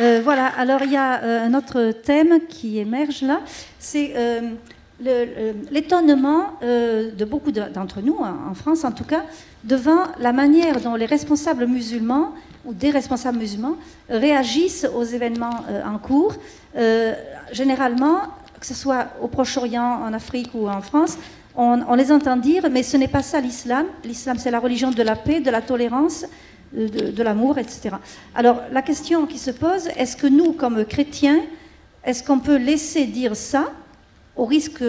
Euh, voilà, alors il y a euh, un autre thème qui émerge là, c'est euh, l'étonnement de beaucoup d'entre nous, hein, en France en tout cas, devant la manière dont les responsables musulmans ou des responsables musulmans réagissent aux événements en cours. généralement, que ce soit au Proche-Orient, en Afrique ou en France, on, les entend dire, mais ce n'est pas ça l'islam. L'islam, c'est la religion de la paix, de la tolérance, de, l'amour, etc. Alors, la question qui se pose, est-ce que nous, comme chrétiens, est-ce qu'on peut laisser dire ça au risque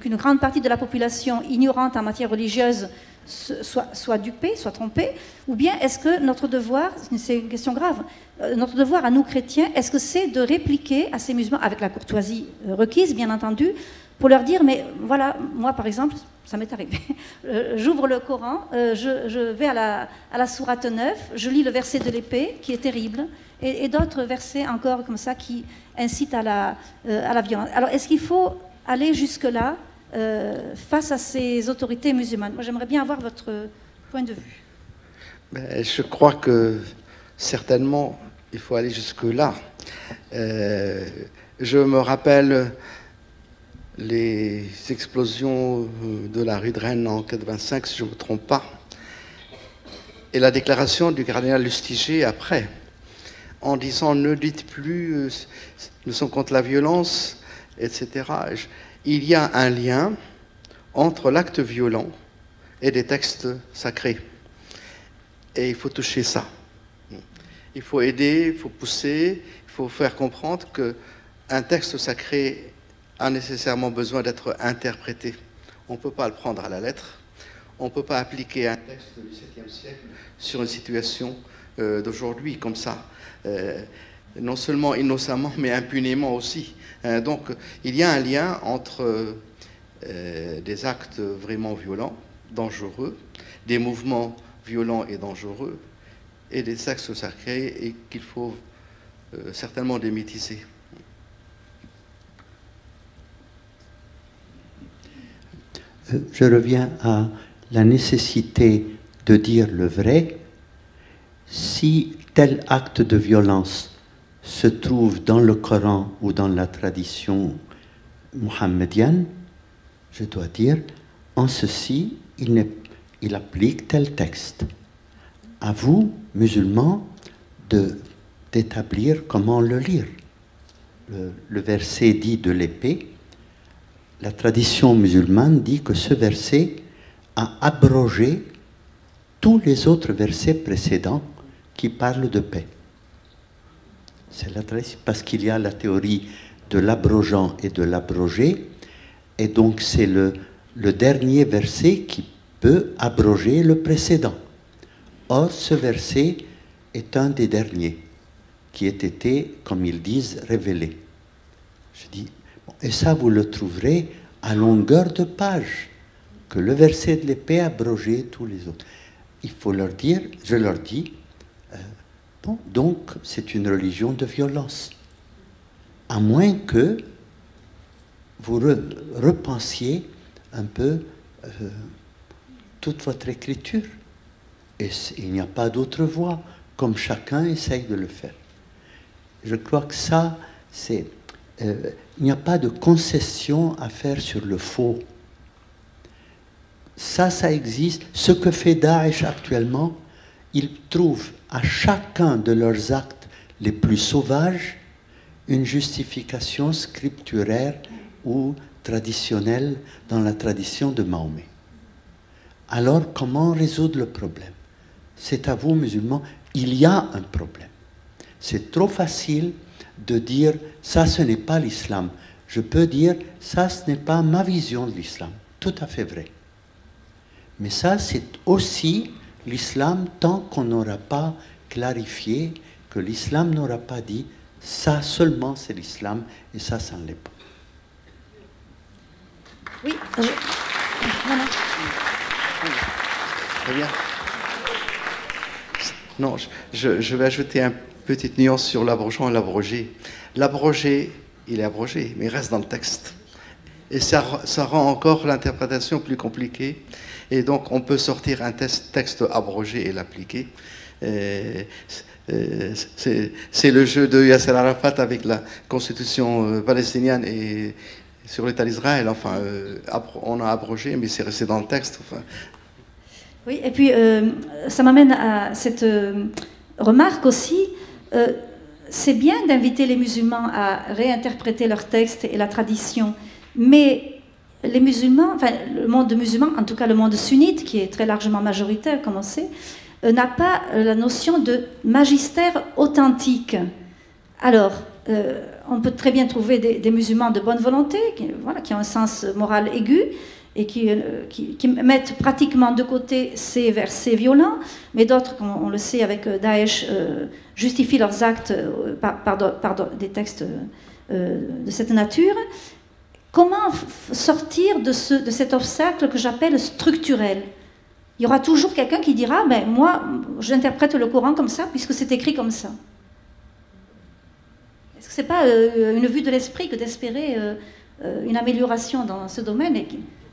qu'une grande partie de la population ignorante en matière religieuse soit, soit dupée, soit trompée Ou bien est-ce que notre devoir, c'est une question grave, euh, notre devoir à nous chrétiens, est-ce que c'est de répliquer à ces musulmans, avec la courtoisie requise, bien entendu, pour leur dire, mais voilà, moi par exemple, ça m'est arrivé, euh, j'ouvre le Coran, euh, je, vais à la, à sourate 9, je lis le verset de l'épée, qui est terrible, et, d'autres versets encore comme ça qui incitent à la, euh, à la violence. Alors est-ce qu'il faut aller jusque-là face à ces autorités musulmanes? Moi j'aimerais bien avoir votre point de vue. Ben, je crois que certainement il faut aller jusque-là. je me rappelle les explosions euh, de la rue de Rennes en 85, si je ne me trompe pas, et la déclaration du cardinal Lustiger après, en disant ne dites plus euh, nous sommes contre la violence, etc. Il y a un lien entre l'acte violent et des textes sacrés. Et il faut toucher ça. Il faut aider, il faut pousser, il faut faire comprendre qu'un texte sacré a nécessairement besoin d'être interprété. On ne peut pas le prendre à la lettre. On ne peut pas appliquer un texte du 7e siècle sur une situation euh, d'aujourd'hui comme ça. Euh, non seulement innocemment, mais impunément aussi. Hein, donc il y a un lien entre euh, des actes vraiment violents, dangereux, des mouvements violents et dangereux, et des textes sacrés, et qu'il faut certainement démétiser. Je reviens à la nécessité de dire le vrai. Si tel acte de violence se trouve dans le Coran ou dans la tradition mohammedienne, je dois dire, en ceci, il, applique tel texte. À vous, musulmans, d'établir comment le lire. le verset dit de l'épée, la tradition musulmane dit que ce verset a abrogé tous les autres versets précédents qui parlent de paix. C'est la tradition parce qu'il y a la théorie de l'abrogeant et de l'abrogé, et donc c'est le, dernier verset qui peut abroger le précédent. Or, ce verset est un des derniers qui ait été, comme ils disent, révélé. Je dis, et ça, vous le trouverez à longueur de page, que le verset de l'épée a abrogé tous les autres. Il faut leur dire, je leur dis, euh, bon, donc c'est une religion de violence. À moins que vous repensiez un peu euh, toute votre écriture. Et il n'y a pas d'autre voie, comme chacun essaye de le faire. Je crois que ça, c'est euh, il n'y a pas de concession à faire sur le faux. Ça, ça existe. Ce que fait Daesh actuellement, ils trouvent à chacun de leurs actes les plus sauvages une justification scripturaire ou traditionnelle dans la tradition de Mahomet. Alors, comment résoudre le problème? C'est à vous, musulmans, il y a un problème. C'est trop facile de dire ça, ce n'est pas l'islam. Je peux dire ça, ce n'est pas ma vision de l'islam. Tout à fait vrai. Mais ça, c'est aussi l'islam tant qu'on n'aura pas clarifié que l'islam n'aura pas dit ça seulement c'est l'islam et ça, ça ne l'est pas. Oui, Très bien. Non, je, je vais ajouter un petite nuance sur l'abrogeant et l'abrogé. L'abrogé, il est abrogé, mais il reste dans le texte. Et ça, ça rend encore l'interprétation plus compliquée. Et donc, on peut sortir un texte abrogé et l'appliquer. c'est le jeu de Yasser Arafat avec la constitution palestinienne et sur l'État d'Israël. Enfin, on a abrogé, mais c'est resté dans le texte. Enfin. Oui, et puis ça m'amène à cette remarque aussi c'est bien d'inviter les musulmans à réinterpréter leur texte et la tradition, mais les musulmans, enfin le monde musulman, en tout cas le monde sunnite, qui est très largement majoritaire, comme on euh, n'a pas la notion de magistère authentique. Alors, euh, on peut très bien trouver des, musulmans de bonne volonté, voilà, qui ont un sens moral aigu, et euh, qui, mettent pratiquement de côté ces versets violents, mais d'autres, comme on le sait avec Daesh, justifient leurs actes par, des textes de cette nature. Comment sortir de, ce, de cet obstacle que j'appelle structurel? Il y aura toujours quelqu'un qui dira, ben, moi, j'interprète le Coran comme ça, puisque c'est écrit comme ça. Est-ce que ce n'est pas euh, une vue de l'esprit que d'espérer euh, euh, une amélioration dans ce domaine,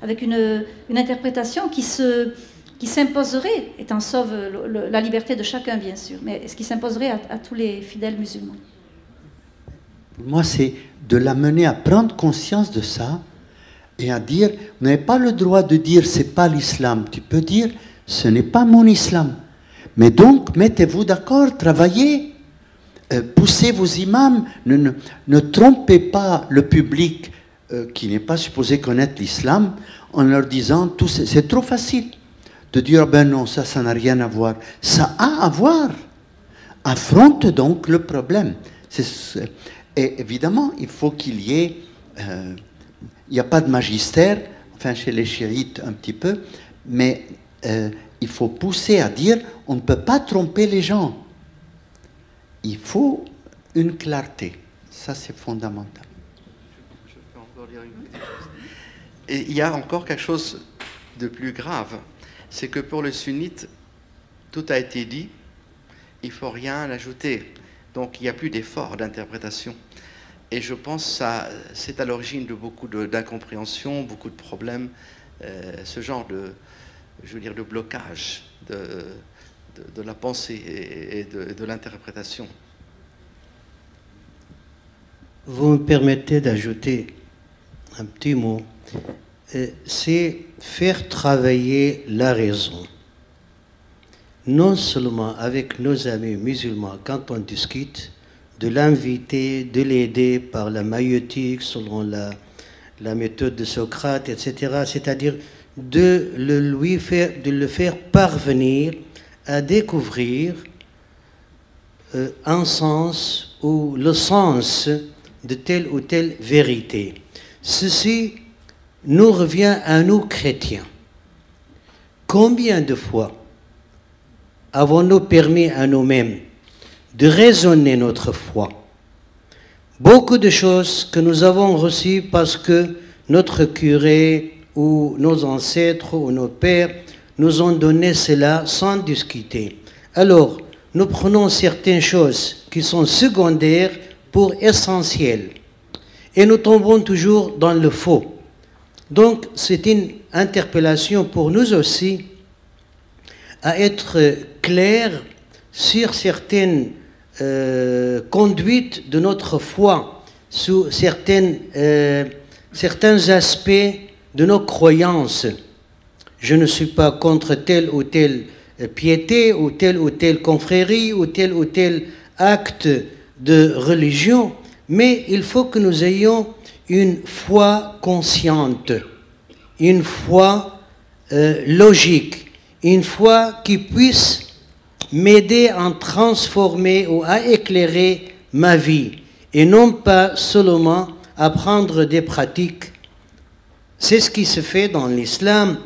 avec une, interprétation qui se qui s'imposerait, étant sauve la liberté de chacun, bien sûr, mais ce qui s'imposerait à, tous les fidèles musulmans? Moi, c'est de l'amener à prendre conscience de ça et à dire, vous n'avez pas le droit de dire c'est pas l'islam. Tu peux dire ce n'est pas mon islam. Mais donc, mettez-vous d'accord, travaillez, euh, poussez vos imams, ne, ne, trompez pas le public euh, qui n'est pas supposé connaître l'islam en leur disant c'est trop facile de dire ben non, ça, ça n'a rien à voir. Ça a à voir. Affronte donc le problème. Et évidemment, il faut qu'il y ait... Euh, il n'y a pas de magistère, enfin chez les chiites un petit peu, mais euh, il faut pousser à dire on ne peut pas tromper les gens. Il faut une clarté. Ça, c'est fondamental. Et il y a encore quelque chose de plus grave, c'est que pour le sunnite, tout a été dit, il faut rien ajouter. Donc il n'y a plus d'effort d'interprétation. Et je pense que c'est à l'origine de beaucoup d'incompréhension, beaucoup de problèmes, euh, ce genre de, je veux dire, de blocage de, de, la pensée et, de, l'interprétation. Vous me permettez d'ajouter un petit mot. Euh, c'est faire travailler la raison. Non seulement avec nos amis musulmans quand on discute, de l'inviter, de l'aider par la maïotique, selon la, méthode de Socrate, etc. C'est-à-dire de le, lui faire, de le faire parvenir à découvrir euh, un sens ou le sens de telle ou telle vérité. Ceci nous revient à nous chrétiens. Combien de fois avons-nous permis à nous-mêmes de raisonner notre foi? Beaucoup de choses que nous avons reçues parce que notre curé ou nos ancêtres ou nos pères nous ont donné cela sans discuter. Alors, nous prenons certaines choses qui sont secondaires pour essentielles et nous tombons toujours dans le faux. Donc, c'est une interpellation pour nous aussi à être clair sur certaines euh, conduites de notre foi, certaines, euh, certains aspects de nos croyances. Je ne suis pas contre telle ou telle piété ou telle ou telle confrérie ou tel ou tel acte de religion, mais il faut que nous ayons une foi consciente, une foi euh, logique, une foi qui puisse m'aider à transformer ou à éclairer ma vie et non pas seulement à prendre des pratiques. C'est ce qui se fait dans l'islam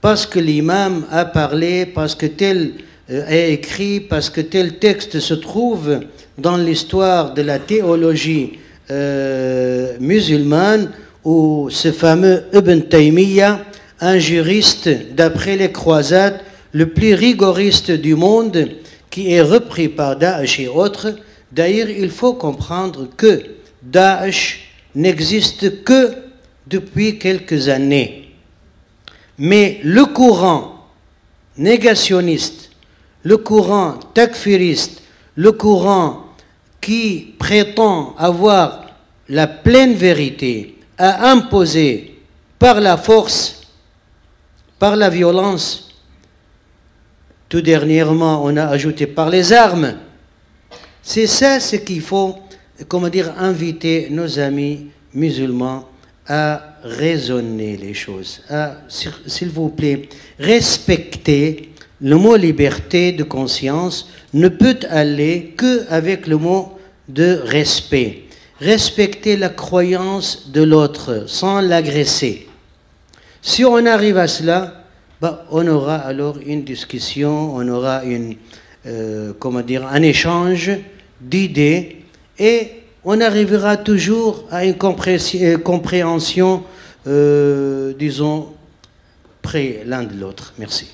parce que l'imam a parlé, parce que tel euh, est écrit, parce que tel texte se trouve dans l'histoire de la théologie euh, musulmane où ce fameux Ibn Taymiyyah, un juriste d'après les croisades, le plus rigoriste du monde, qui est repris par Daesh et autres. D'ailleurs, il faut comprendre que Daesh n'existe que depuis quelques années. Mais le courant négationniste, le courant takfiriste, le courant qui prétend avoir la pleine vérité à imposer par la force, par la violence, tout dernièrement on a ajouté par les armes, c'est ça ce qu'il faut, comment dire, inviter nos amis musulmans à raisonner les choses, s'il vous plaît, respecter le mot liberté de conscience ne peut aller qu'avec le mot de respect. Respecter la croyance de l'autre sans l'agresser. Si on arrive à cela, bah, on aura alors une discussion, on aura une, euh, comment dire, un échange d'idées et on arrivera toujours à une euh, compréhension, euh, disons, près l'un de l'autre. Merci.